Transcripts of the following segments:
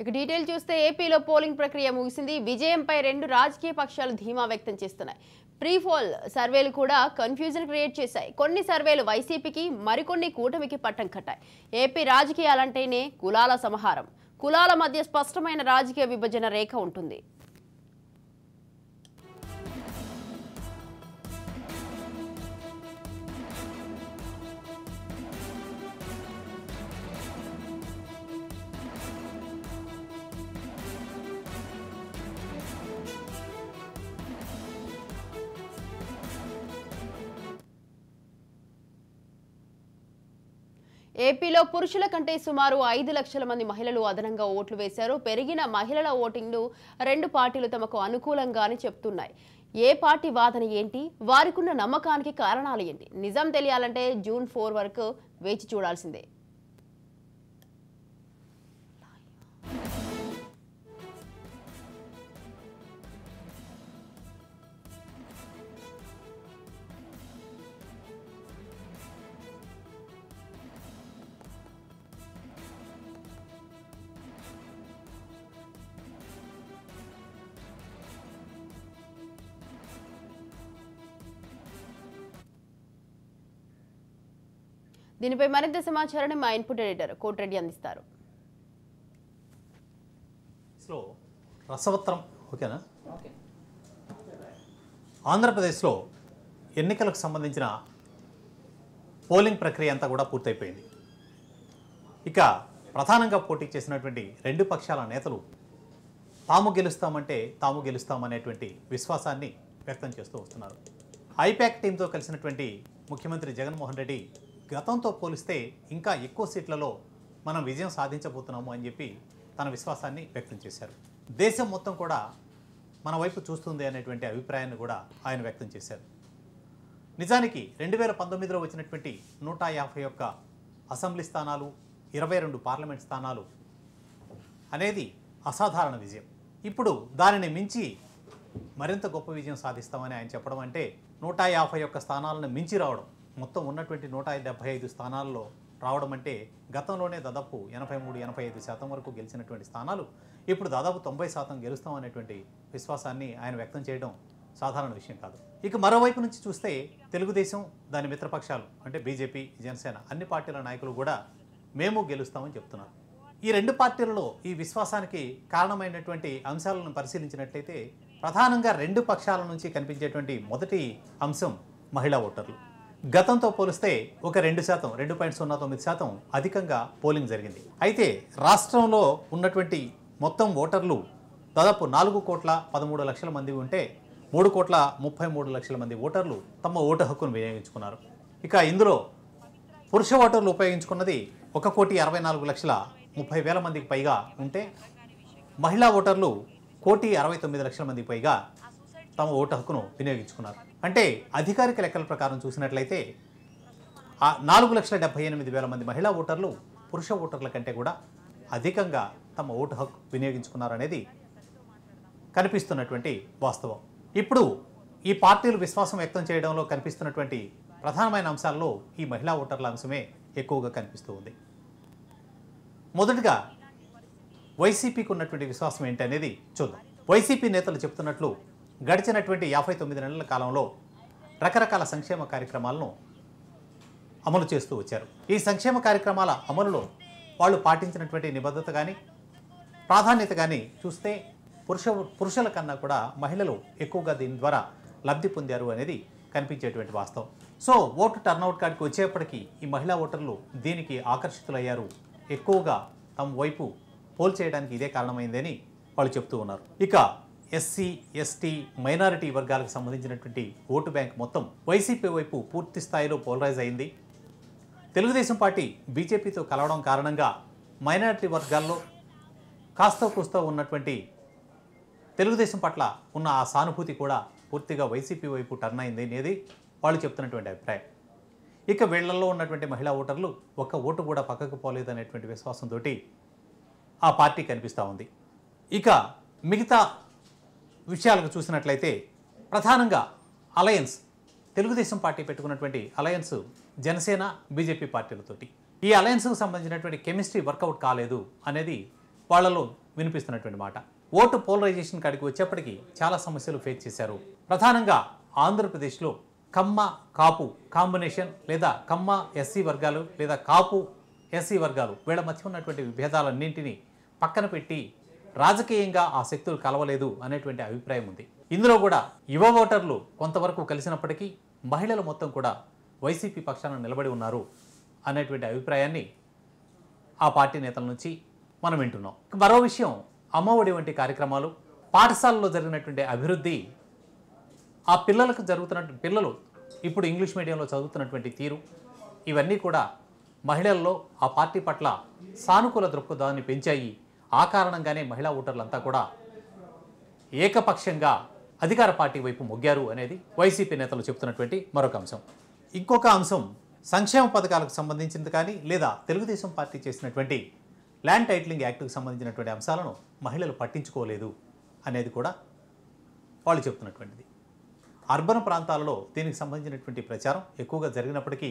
ఇక డీటెయిల్ చూస్తే ఏపీలో పోలింగ్ ప్రక్రియ ముగిసింది. విజయంపై రెండు రాజకీయ పక్షాలు ధీమా వ్యక్తం చేస్తున్నాయి. ప్రీ పోల్ సర్వేలు కూడా కన్ఫ్యూజన్ క్రియేట్ చేశాయి. కొన్ని సర్వేలు వైసీపీకి మరికొన్ని కూటమికి పట్టం కట్టాయి. ఏపీ రాజకీయాలంటేనే కులాల సమహారం కులాల మధ్య స్పష్టమైన రాజకీయ విభజన రేఖ ఉంటుంది. ఏపీలో పురుషుల కంటే సుమారు ఐదు లక్షల మంది మహిళలు అదనంగా ఓట్లు వేశారు. పెరిగిన మహిళల ఓటింగ్ను రెండు పార్టీలు తమకు అనుకూలంగానే చెప్తున్నాయి. ఏ పార్టీ వాదన ఏంటి? వారికున్న నమ్మకానికి కారణాలు ఏంటి? నిజం తెలియాలంటే జూన్ ఫోర్ వరకు వేచి చూడాల్సిందే. దీనిపై మరింత సమాచారాన్ని మా ఇన్పుట్ ఎడిటర్ కోటిరెడ్డి అందిస్తారు. రసవత్రం ఓకేనా? ఆంధ్రప్రదేశ్లో ఎన్నికలకు సంబంధించిన పోలింగ్ ప్రక్రియ అంతా కూడా పూర్తయిపోయింది. ఇక ప్రధానంగా పోటీ చేసినటువంటి రెండు పక్షాల నేతలు తాము గెలుస్తామంటే తాము గెలుస్తామనేటువంటి విశ్వాసాన్ని వ్యక్తం చేస్తూ వస్తున్నారు. ఐపాక్ టీంతో కలిసినటువంటి ముఖ్యమంత్రి జగన్మోహన్ రెడ్డి గతంతో పోలిస్తే ఇంకా ఎక్కువ సీట్లలో మనం విజయం సాధించబోతున్నాము అని చెప్పి తన విశ్వాసాన్ని వ్యక్తం చేశారు. దేశం మొత్తం కూడా మన వైపు చూస్తుంది అనేటువంటి అభిప్రాయాన్ని కూడా ఆయన వ్యక్తం చేశారు. నిజానికి రెండు వేల పంతొమ్మిదిలో వచ్చినటువంటి నూట యాభై ఒక్క అసెంబ్లీ స్థానాలు ఇరవై రెండు పార్లమెంట్ స్థానాలు అనేది అసాధారణ విజయం. ఇప్పుడు దానిని మించి మరింత గొప్ప విజయం సాధిస్తామని ఆయన చెప్పడం అంటే నూట యాభై ఒక్క స్థానాలను మించి రావడం. మొత్తం ఉన్నటువంటి నూట డెబ్బై ఐదు స్థానాల్లో రావడం అంటే గతంలోనే దాదాపు ఎనభై మూడు ఎనభై ఐదు శాతం వరకు గెలిచినటువంటి స్థానాలు. ఇప్పుడు దాదాపు తొంభై శాతం గెలుస్తాం అనేటువంటి విశ్వాసాన్ని ఆయన వ్యక్తం చేయడం సాధారణ విషయం కాదు. ఇక మరోవైపు నుంచి చూస్తే తెలుగుదేశం దాని మిత్రపక్షాలు అంటే బీజేపీ జనసేన అన్ని పార్టీల నాయకులు కూడా మేము గెలుస్తామని చెప్తున్నారు. ఈ రెండు పార్టీలలో ఈ విశ్వాసానికి కారణమైనటువంటి అంశాలను పరిశీలించినట్లయితే ప్రధానంగా రెండు పక్షాల నుంచి కనిపించేటువంటి మొదటి అంశం మహిళా ఓటర్లు. గతంతో పోలిస్తే ఒక రెండు శాతం రెండు పాయింట్ సున్నా తొమ్మిది శాతం అధికంగా పోలింగ్ జరిగింది. అయితే రాష్ట్రంలో ఉన్నటువంటి మొత్తం ఓటర్లు దాదాపు నాలుగు కోట్ల పదమూడు లక్షల మంది ఉంటే మూడు కోట్ల ముప్పై మూడు లక్షల మంది ఓటర్లు తమ ఓటు హక్కును వినియోగించుకున్నారు. ఇక ఇందులో పురుష ఓటర్లు ఉపయోగించుకున్నది ఒక కోటి అరవై నాలుగు లక్షల ముప్పై వేల మందికి పైగా ఉంటే మహిళా ఓటర్లు కోటి అరవై తొమ్మిది లక్షల మందికి పైగా తమ ఓటు హక్కును వినియోగించుకున్నారు. అంటే అధికారిక లెక్కల ప్రకారం చూసినట్లయితే ఆ నాలుగు లక్షల డెబ్బై ఎనిమిది వేల మంది మహిళా ఓటర్లు పురుష ఓటర్ల కంటే కూడా అధికంగా తమ ఓటు హక్కు వినియోగించుకున్నారనేది కనిపిస్తున్నటువంటి వాస్తవం. ఇప్పుడు ఈ పార్టీలు విశ్వాసం వ్యక్తం చేయడంలో కనిపిస్తున్నటువంటి ప్రధానమైన అంశాల్లో ఈ మహిళా ఓటర్ల అంశమే ఎక్కువగా కనిపిస్తూ ఉంది. మొదటగా వైసీపీకి ఉన్నటువంటి విశ్వాసం ఏంటి అనేది చూద్దాం. వైసీపీ నేతలు చెప్తున్నట్లు గడిచినటువంటి యాభై తొమ్మిది నెలల కాలంలో రకరకాల సంక్షేమ కార్యక్రమాలను అమలు చేస్తూ వచ్చారు. ఈ సంక్షేమ కార్యక్రమాల అమలులో వాళ్ళు పాటించినటువంటి నిబద్ధత కానీ ప్రాధాన్యత కానీ చూస్తే పురుష పురుషుల కన్నా కూడా మహిళలు ఎక్కువగా దీని ద్వారా లబ్ధి పొందారు అనేది కనిపించేటువంటి వాస్తవం. సో ఓటు టర్నౌట్ కాడికి వచ్చేప్పటికీ ఈ మహిళా ఓటర్లు దీనికి ఆకర్షితులయ్యారు. ఎక్కువగా తమ వైపు పోల్ చేయడానికి ఇదే కారణమైందని వాళ్ళు చెప్తూ ఉన్నారు. ఇక ఎస్సీ ఎస్టీ మైనారిటీ వర్గాలకు సంబంధించినటువంటి ఓటు బ్యాంక్ మొత్తం వైసీపీ వైపు పూర్తి స్థాయిలో పోలరైజ్ అయింది. తెలుగుదేశం పార్టీ బీజేపీతో కలవడం కారణంగా మైనారిటీ వర్గాల్లో కాస్త కూస్తో ఉన్నటువంటి తెలుగుదేశం పట్ల ఉన్న ఆ సానుభూతి కూడా పూర్తిగా వైసీపీ వైపు టర్న్ అయింది అనేది వాళ్ళు చెప్తున్నటువంటి అభిప్రాయం. ఇక వీళ్ళలో ఉన్నటువంటి మహిళా ఓటర్లు ఒక్క ఓటు కూడా పక్కకు పోలేదనేటువంటి విశ్వాసంతో ఆ పార్టీ కనిపిస్తూ ఉంది. ఇక మిగతా విషయాలకు చూసినట్లయితే ప్రధానంగా అలయన్స్ తెలుగుదేశం పార్టీ పెట్టుకున్నటువంటి అలయన్స్ జనసేన బీజేపీ పార్టీలతోటి. ఈ అలయన్స్కు సంబంధించినటువంటి కెమిస్ట్రీ వర్కౌట్ కాలేదు అనేది వాళ్ళలో వినిపిస్తున్నటువంటి మాట. ఓటు పోలరైజేషన్ కాడికి వచ్చేప్పటికీ చాలా సమస్యలు ఫేస్ చేశారు. ప్రధానంగా ఆంధ్రప్రదేశ్లో కమ్మ కాపు కాంబినేషన్ లేదా కమ్మ ఎస్సీ వర్గాలు లేదా కాపు ఎస్సీ వర్గాలు వీళ్ళ మధ్య ఉన్నటువంటి విభేదాలన్నింటినీ పక్కన పెట్టి రాజకీయంగా ఆ శక్తులు కలవలేదు అనేటువంటి అభిప్రాయం ఉంది. ఇందులో కూడా యువ ఓటర్లు కొంతవరకు కలిసినప్పటికీ మహిళలు మొత్తం కూడా వైసీపీ పక్షాన నిలబడి ఉన్నారు అనేటువంటి అభిప్రాయాన్ని ఆ పార్టీ నేతల నుంచి మనం వింటున్నాం. మరో విషయం అమ్మఒడి వంటి కార్యక్రమాలు పాఠశాలలో జరిగినటువంటి అభివృద్ధి ఆ పిల్లలకు జరుగుతున్న పిల్లలు ఇప్పుడు ఇంగ్లీష్ మీడియంలో చదువుతున్నటువంటి తీరు ఇవన్నీ కూడా మహిళల్లో ఆ పార్టీ పట్ల సానుకూల దృక్పథాన్ని పెంచాయి ఆ కారణంగానే మహిళా ఓటర్లంతా కూడా ఏకపక్షంగా అధికార పార్టీ వైపు మొగ్గారు అనేది వైసీపీ నేతలు చెబుతున్నటువంటి మరొక అంశం. ఇంకొక అంశం సంక్షేమ పథకాలకు సంబంధించింది కానీ లేదా తెలుగుదేశం పార్టీ చేసినటువంటి ల్యాండ్ టైటిలింగ్ యాక్ట్కు సంబంధించినటువంటి అంశాలను మహిళలు పట్టించుకోలేదు అనేది కూడా వాళ్ళు చెప్తున్నటువంటిది. అర్బన్ ప్రాంతాలలో దీనికి సంబంధించినటువంటి ప్రచారం ఎక్కువగా జరిగినప్పటికీ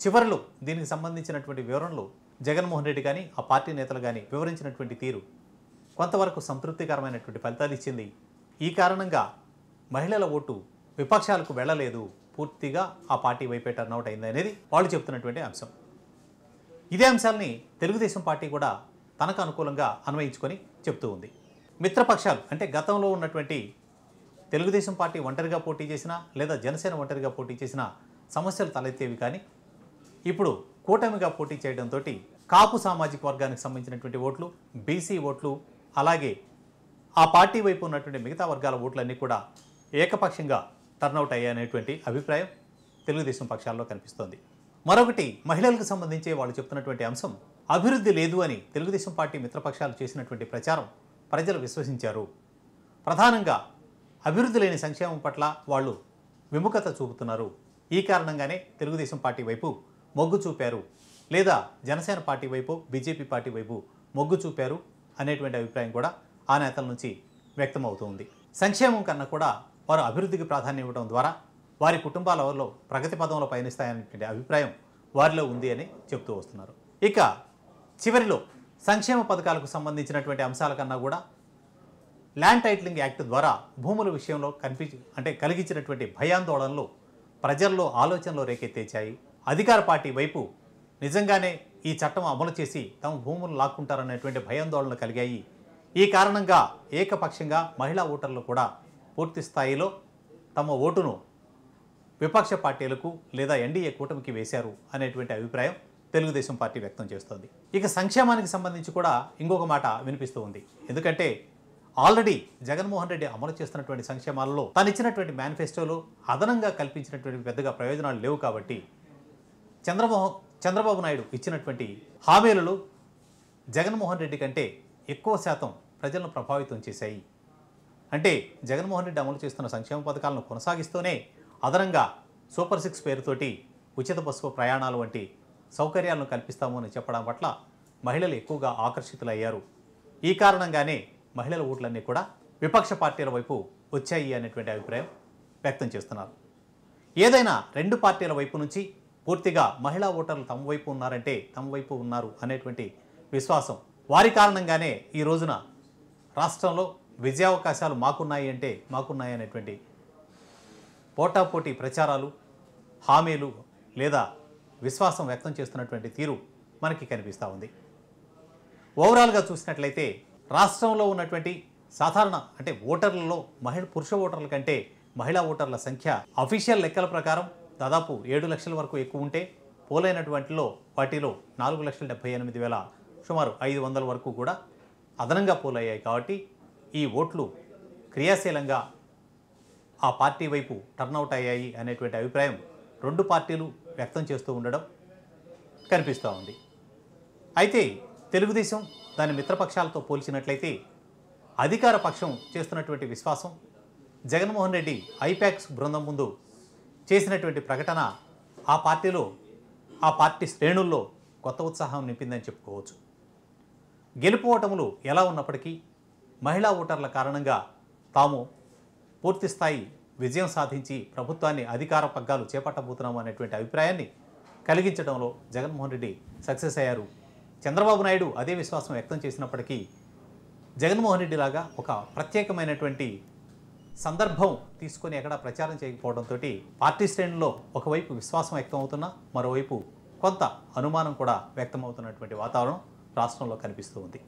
చివరిలో దీనికి సంబంధించినటువంటి వివరణలు జగన్మోహన్ రెడ్డి కానీ ఆ పార్టీ నేతలు కానీ వివరించినటువంటి తీరు కొంతవరకు సంతృప్తికరమైనటువంటి ఫలితాలు ఇచ్చింది. ఈ కారణంగా మహిళల ఓటు విపక్షాలకు వెళ్ళలేదు. పూర్తిగా ఆ పార్టీ వైపే టర్నౌట్ అయింది అనేది వాళ్ళు చెప్తున్నటువంటి అంశం. ఇదే అంశాలని తెలుగుదేశం పార్టీ కూడా తనకు అనుకూలంగా అన్వయించుకొని చెప్తూ ఉంది. మిత్రపక్షాలు అంటే గతంలో ఉన్నటువంటి తెలుగుదేశం పార్టీ ఒంటరిగా పోటీ చేసినా లేదా జనసేన ఒంటరిగా పోటీ చేసినా సమస్యలు తలెత్తేవి కానీ ఇప్పుడు కూటమిగా పోటీ చేయడంతో కాపు సామాజిక వర్గానికి సంబంధించినటువంటి ఓట్లు బీసీ ఓట్లు అలాగే ఆ పార్టీ వైపు ఉన్నటువంటి మిగతా వర్గాల ఓట్లన్నీ కూడా ఏకపక్షంగా టర్నౌట్ అయ్యాయనేటువంటి అభిప్రాయం తెలుగుదేశం పక్షాల్లో కనిపిస్తోంది. మరొకటి మహిళలకు సంబంధించి వాళ్ళు చెప్తున్నటువంటి అంశం అభివృద్ధి లేదు అని తెలుగుదేశం పార్టీ మిత్రపక్షాలు చేసినటువంటి ప్రచారం ప్రజలు విశ్వసించారు. ప్రధానంగా అభివృద్ధి లేని సంక్షేమం పట్ల వాళ్ళు విముఖత చూపుతున్నారు. ఈ కారణంగానే తెలుగుదేశం పార్టీ వైపు మొగ్గు చూపారు. లేదా జనసేన పార్టీ వైపు బీజేపీ పార్టీ వైపు మొగ్గు చూపారు అనేటువంటి అభిప్రాయం కూడా ఆ నేతల నుంచి వ్యక్తమవుతుంది. సంక్షేమం కన్నా కూడా వారు అభివృద్ధికి ప్రాధాన్యం ఇవ్వడం ద్వారా వారి కుటుంబాలలో ప్రగతి పదంలో పయనిస్తాయనేటువంటి అభిప్రాయం వారిలో ఉంది అని చెప్తూ వస్తున్నారు. ఇక చివరిలో సంక్షేమ పథకాలకు సంబంధించినటువంటి అంశాల కన్నా కూడా ల్యాండ్ టైటిలింగ్ యాక్ట్ ద్వారా భూముల విషయంలో కనిపించి అంటే కలిగించినటువంటి భయాందోళనలు ప్రజల్లో ఆలోచనలో రేకెత్తేచాయి అధికార పార్టీ వైపు నిజంగానే ఈ చట్టం అమలు చేసి తమ భూములు లాక్కుంటారనేటువంటి భయాందోళనలు కలిగాయి. ఈ కారణంగా ఏకపక్షంగా మహిళా ఓటర్లు కూడా పూర్తి స్థాయిలో తమ ఓటును విపక్ష పార్టీలకు లేదా ఎన్డీఏ కూటమికి వేశారు అనేటువంటి అభిప్రాయం తెలుగుదేశం పార్టీ వ్యక్తం చేస్తోంది. ఇక సంక్షేమానికి సంబంధించి కూడా ఇంకొక మాట వినిపిస్తూ ఉంది. ఎందుకంటే ఆల్రెడీ జగన్మోహన్ రెడ్డి అమలు చేస్తున్నటువంటి సంక్షేమాలలో తను ఇచ్చినటువంటి మేనిఫెస్టోలో అదనంగా కల్పించినటువంటి పెద్దగా ప్రయోజనాలు లేవు కాబట్టి చంద్రమోహన్ చంద్రబాబు నాయుడు ఇచ్చినటువంటి హామీలలో జగన్మోహన్ రెడ్డి కంటే ఎక్కువ శాతం ప్రజలను ప్రభావితం చేశాయి. అంటే జగన్మోహన్ రెడ్డి అమలు చేస్తున్న సంక్షేమ పథకాలను కొనసాగిస్తూనే అదనంగా సూపర్ సిక్స్ పేరుతోటి ఉచిత బస్సు ప్రయాణాలు వంటి సౌకర్యాలను కల్పిస్తాము అని చెప్పడం పట్ల మహిళలు ఎక్కువగా ఆకర్షితులయ్యారు. ఈ కారణంగానే మహిళల ఓట్లన్నీ కూడా విపక్ష పార్టీల వైపు వచ్చాయి అనేటువంటి అభిప్రాయం వ్యక్తం చేస్తున్నారు. ఏదైనా రెండు పార్టీల వైపు నుంచి పూర్తిగా మహిళా ఓటర్లు తమ వైపు ఉన్నారంటే తమ వైపు ఉన్నారు అనేటువంటి విశ్వాసం వారి కారణంగానే ఈ రోజున రాష్ట్రంలో విజయావకాశాలు మాకున్నాయి అంటే మాకున్నాయి అనేటువంటి పోటాపోటీ ప్రచారాలు హామీలు లేదా విశ్వాసం వ్యక్తం చేస్తున్నటువంటి తీరు మనకి కనిపిస్తూ ఉంది. ఓవరాల్గా చూసినట్లయితే రాష్ట్రంలో ఉన్నటువంటి సాధారణ అంటే ఓటర్లలో మహిళ పురుష ఓటర్ల కంటే మహిళా ఓటర్ల సంఖ్య అఫీషియల్ లెక్కల ప్రకారం దాదాపు ఏడు లక్షల వరకు ఎక్కువ ఉంటే పోలైనటువంటిలో వాటిలో నాలుగు లక్షల డెబ్బై ఎనిమిది వేల సుమారు ఐదు వందల వరకు కూడా అదనంగా పోలయ్యాయి కాబట్టి ఈ ఓట్లు క్రియాశీలంగా ఆ పార్టీ వైపు టర్నౌట్ అయ్యాయి అనేటువంటి అభిప్రాయం రెండు పార్టీలు వ్యక్తం చేస్తూ ఉండడం కనిపిస్తూ ఉంది. అయితే తెలుగుదేశం దాని మిత్రపక్షాలతో పోల్చినట్లయితే అధికార పక్షం చేస్తున్నటువంటి విశ్వాసం జగన్మోహన్ రెడ్డి ఐపాక్స్ బృందం ముందు చేసినటువంటి ప్రకటన ఆ పార్టీలో ఆ పార్టీ శ్రేణుల్లో కొత్త ఉత్సాహం నింపిందని చెప్పుకోవచ్చు. గెలుపు ఓటములు ఎలా ఉన్నప్పటికీ మహిళా ఓటర్ల కారణంగా తాము పూర్తిస్థాయి విజయం సాధించి ప్రభుత్వాన్ని అధికార పగ్గాలు చేపట్టబోతున్నాము అనేటువంటి అభిప్రాయాన్ని కలిగించడంలో జగన్మోహన్ రెడ్డి సక్సెస్ అయ్యారు. చంద్రబాబు నాయుడు అదే విశ్వాసం వ్యక్తం చేసినప్పటికీ జగన్మోహన్ రెడ్డి లాగా ఒక ప్రత్యేకమైనటువంటి సందర్భం తీసుకొని ఎక్కడ ప్రచారం చేయకపోవడంతో పార్టీ శ్రేణుల్లో ఒకవైపు విశ్వాసం వ్యక్తం అవుతున్నా మరోవైపు కొంత అనుమానం కూడా వ్యక్తమవుతున్నటువంటి వాతావరణం రాష్ట్రంలో కనిపిస్తూ ఉంది.